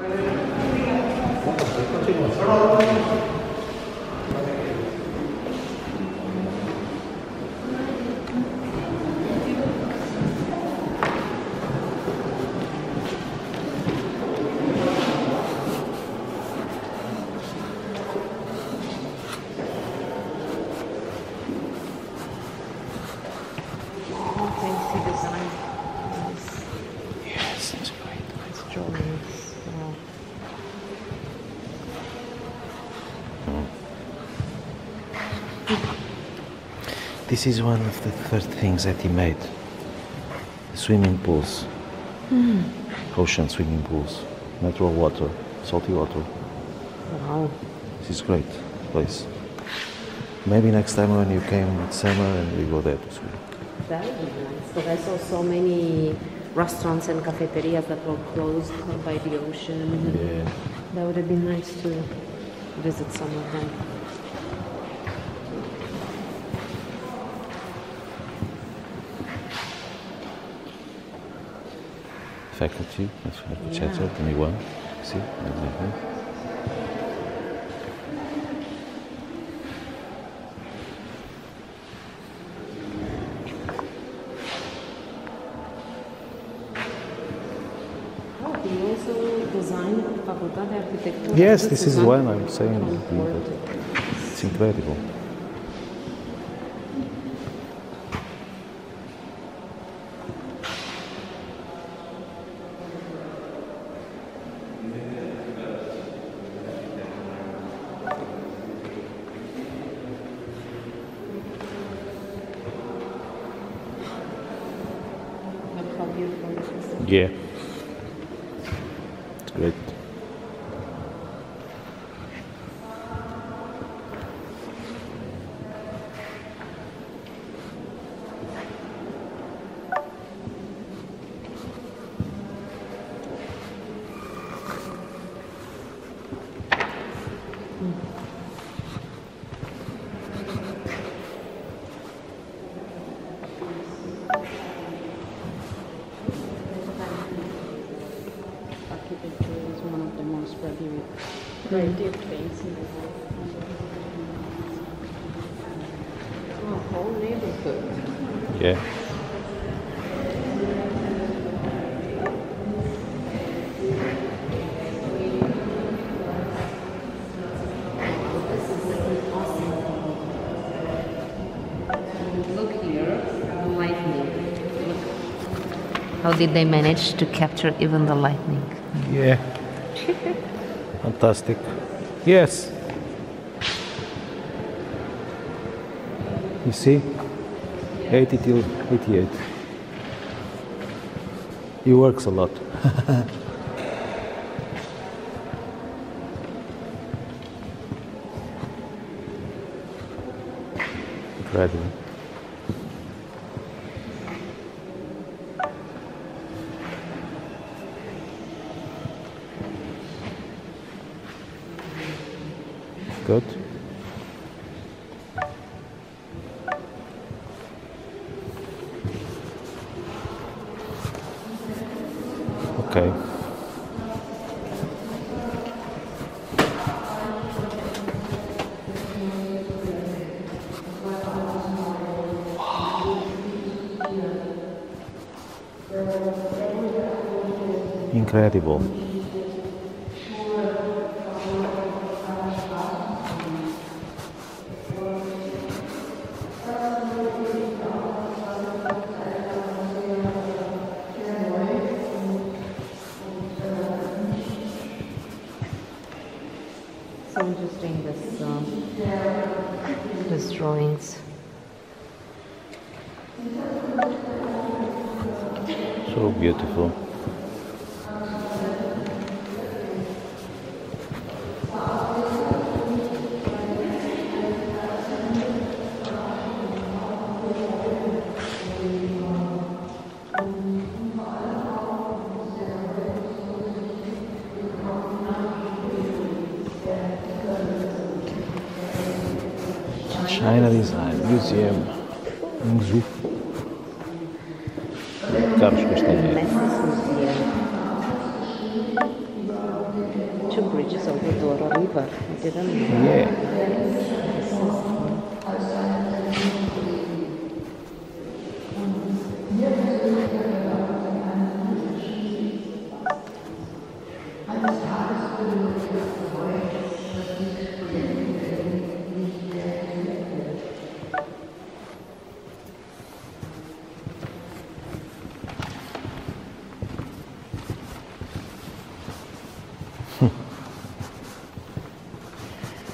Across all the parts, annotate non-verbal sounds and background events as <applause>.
もっに結果的に This is one of the first things that he made. Swimming pools. Hmm. Ocean swimming pools. Natural water. Salty water. Wow. This is great place. Maybe next time when you came with summer and we go there to swim. That would be nice. Because I saw so many restaurants and cafeterias that were closed by the ocean. Yeah. That would have been nice to visit some of them. Faculty, that's what Yeah. yeah. said, anyone. See? Exactly. Oh, he also designed Facultad de Arquitectura. Yes, this is one one I'm saying. It's incredible. Look how beautiful this is. Yeah. It's great. Creative things in the world. Oh, whole neighborhood. Yeah. Look here, the lightning. How did they manage to capture even the lightning? Yeah. <laughs> Fantastic. Yes. You see? 80 till 88. He works a lot. <laughs> Incredible. Good. Okay. Incredible. These drawings. So beautiful. China Design Museum Hangzhou. Carlos Castanheira. Two bridges over Dora River. Yeah.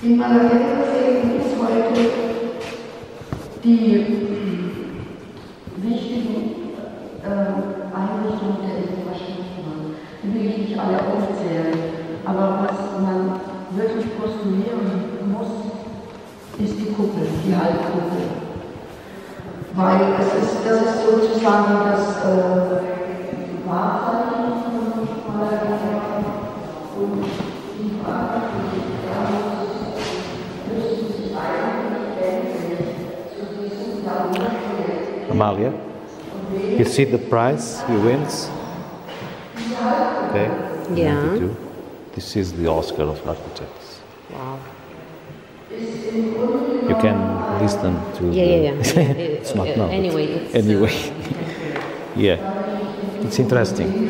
In meiner Lehrerserie ist heute die wichtigen äh, Einrichtungen der Infrastruktur. Die will ich nicht alle aufzählen, aber was man wirklich postulieren muss, ist die Kuppel, die Altkuppel. Weil es ist, das ist sozusagen das äh, Wahrzeichen Amalia, you see the prize he wins? Okay. Yeah. 92. This is the Oscar of architects. Wow. You can listen to Yeah, the, yeah, yeah. <laughs> it's not Uh, now. Anyway, it's, uh, anyway, <laughs> yeah, it's interesting.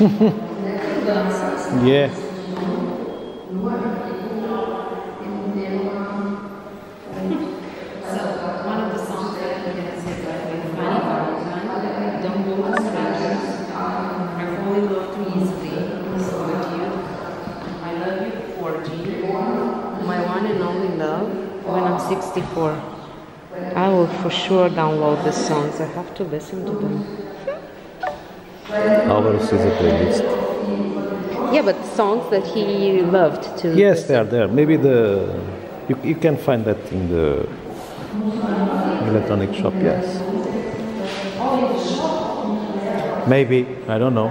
<laughs> 64. I will for sure download the songs. I have to listen to them. Sees a playlist. Yeah, but songs that he loved to. Yes, they are there. Maybe the you, you can find that in the electronic shop. Yes. Maybe I don't know.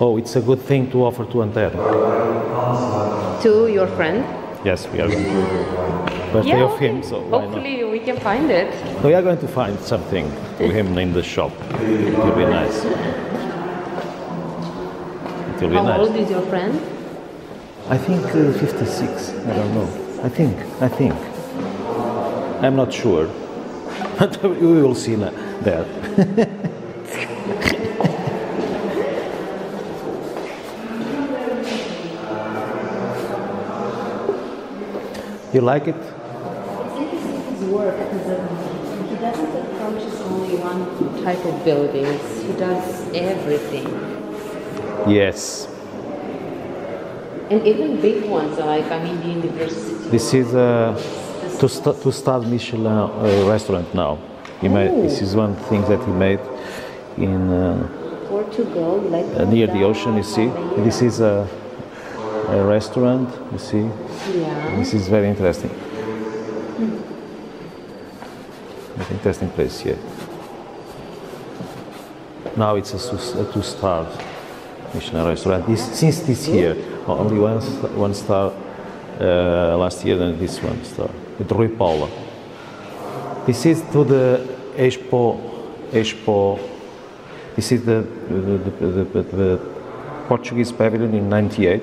Oh, it's a good thing to offer to Antero. To your friend. Yes, we are birthday of him, so why not? Hopefully can find it. We are going to find something to him in the shop. It will be nice. It will be How nice. old is your friend? I think uh, 56. I don't know. I think. I think. I'm not sure. <laughs> But we will see that. <laughs> you like it? It's interesting his work because um, he doesn't approach only one type of buildings. He does everything, Yes. and even big ones like I mean the university. This is a two, sta- two star Michelin uh, restaurant now. He made, this is one thing that he made in uh, Portugal, like uh, near the ocean. You see, this is a, a restaurant. You see, Yeah. this is very interesting. It's an interesting place here. Now it's a, a two star Michelin restaurant. This, since this year, only one, one star uh, last year and this one star. With Rui Paula. This is to the Expo, Expo. This is the, the, the, the, the Portuguese pavilion in 98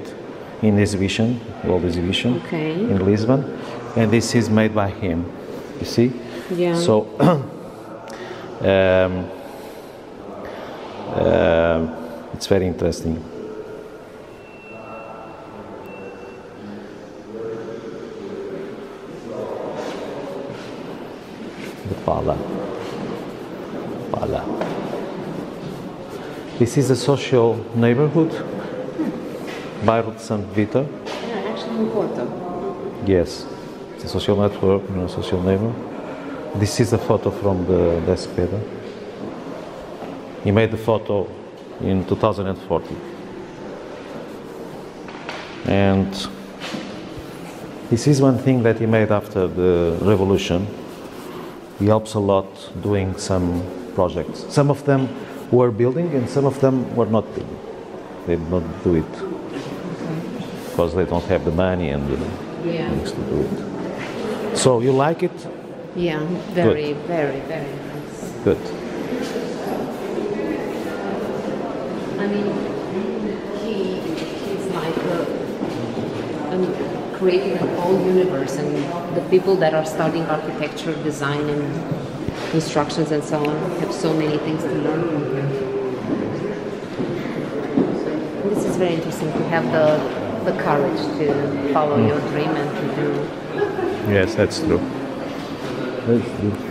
in the exhibition, world exhibition Okay. in Lisbon. And this is made by him. You see? Yeah. So, <clears throat> um, um, it's very interesting. The Pala. Pala. This is a social neighborhood, Bairro de Santo Vitor. Yeah, actually in Porto. Yes, it's a social network, you know, social neighbor. This is a photo from the Despeda. He made the photo in 2014. And this is one thing that he made after the revolution. He helps a lot doing some projects. Some of them were building and some of them were not building. They did not do it. because they don't have the money and the Yeah. things to do it. So you like it? Yeah, very, very, very nice. Good. I mean, he he's like um, creating a whole universe, and the people that are studying architecture, design, and instructions and so on have so many things to learn from him. This is very interesting to have the the courage to follow your dream and to do Yes, that's true. That's true.